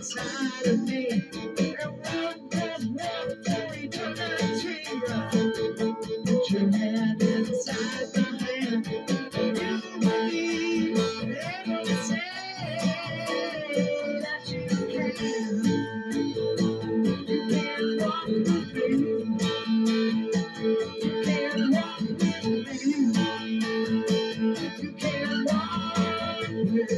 inside of me. And one more. Put your hand inside my hand. You say that you can. Walk with me. Everybody.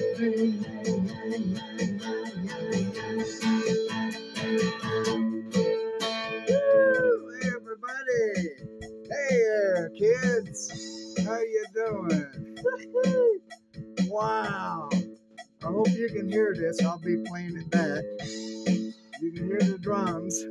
Hey there, kids. How you doing? wow. I hope you can hear this. I'll be playing it back. You can hear the drums.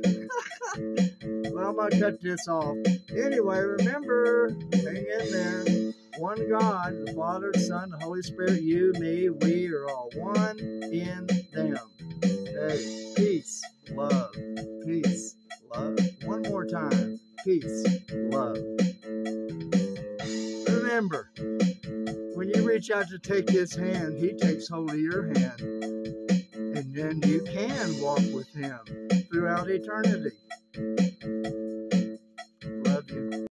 well, I'm gonna cut this off. Anyway, remember, hang in there. One God, the Father, the Son, the Holy Spirit, you, me, we are all one in them. Hey, peace, love, peace, love. One more time. Peace, love. Remember, when you reach out to take his hand, he takes hold of your hand. And then you can walk with him throughout eternity.